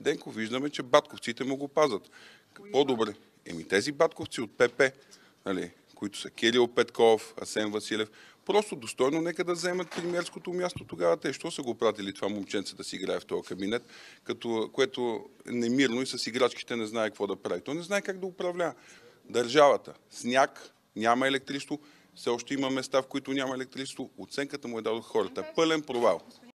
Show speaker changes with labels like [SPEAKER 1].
[SPEAKER 1] Денко виждаме, че батковците му го пазат. По-добре. Еми тези батковци от ПП, нали, които са Кирил Петков, Асен Василев, просто достойно нека да вземат премиерското място тогава. Те, що са го пратили това момченце да си играе в този кабинет, като, което немирно и с играчките не знае какво да прави. Той не знае как да управлява. Държавата. Сняг, няма електричество, все още има места, в които няма електричество. Оценката му е дадох хората. Пълен провал.